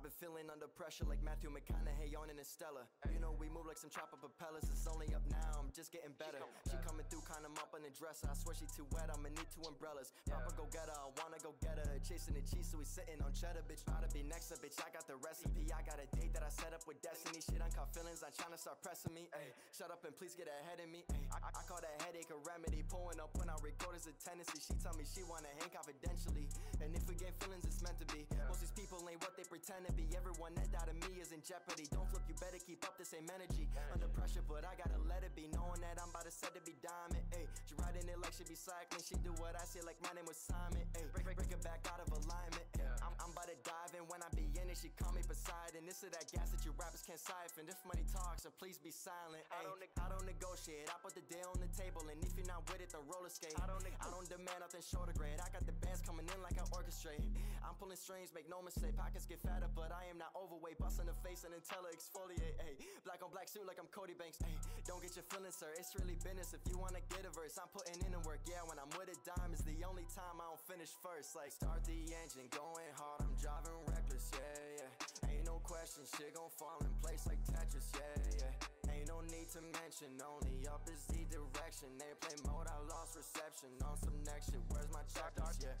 I've been feeling under pressure like Matthew McConaughey on Interstellar. You know we move like some chopper propellers. It's only up now. I'm just getting better. She coming through kinda mop in the dresser. I swear she too wet. I'ma need two umbrellas. Papa go get her. I wanna go get her. Chasing the cheese, so we sitting on cheddar. Bitch, try to be next to bitch. I got the recipe. I got a date that I set up with destiny. Shit, I uncaught feelings. I'm trying to start pressing me. Ay, shut up and please get ahead of me. Ay, I, I call that headache a remedy. Pulling up when I record is a tendency. She tell me she wanna hang confidentially. And if we get feelings, it's meant to be. Most these people ain't what they pretend to be. Everyone that out of me is in jeopardy. Don't flip, you better keep up the same energy. Under pressure, but I gotta let it be. Knowing that I'm about to set to be diamond. Ayy, she riding it like she be cycling. She do what I say like my name was Simon. Ayy, break, break break it back out of alignment. Ay, I'm, I'm about to dive in when I be in it. She call me Poseidon. This is that gas that you rappers can't siphon. If money talks, then please be silent. Ay, I don't, I don't negotiate. I put the deal on the table, and if you're not with it, then roller skate. I don't, I don't demand nothing short of grade. I got the bands coming in like I orchestrate. I'm pulling strings, make no mistake. Pockets get fatter, but I am not overweight. Busting the face and until I exfoliate. Ay, black on black suit like I'm Cody Banks. Ay, don't get your feelings, sir. It's really business. If you wanna get a verse, I'm putting in the work. Yeah, when I'm with a dime, is the only time I don't finish first. Like start the engine, going hard. I'm driving reckless. Yeah, yeah. Ain't no question, shit gon' fall in place like Tetris. Yeah, yeah. Ain't no need to mention, only up is the direction. They play mode, I lost reception on some next shit. Where's my chocolates? Yeah.